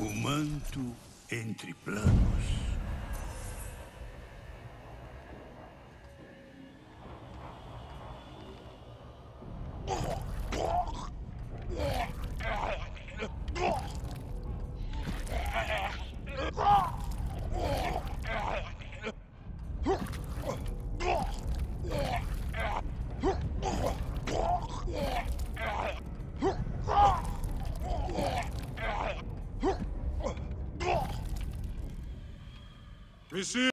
O manto entre planos. Monsieur